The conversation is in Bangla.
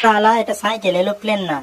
শালা এটা সাইকেল এলো প্লেন না।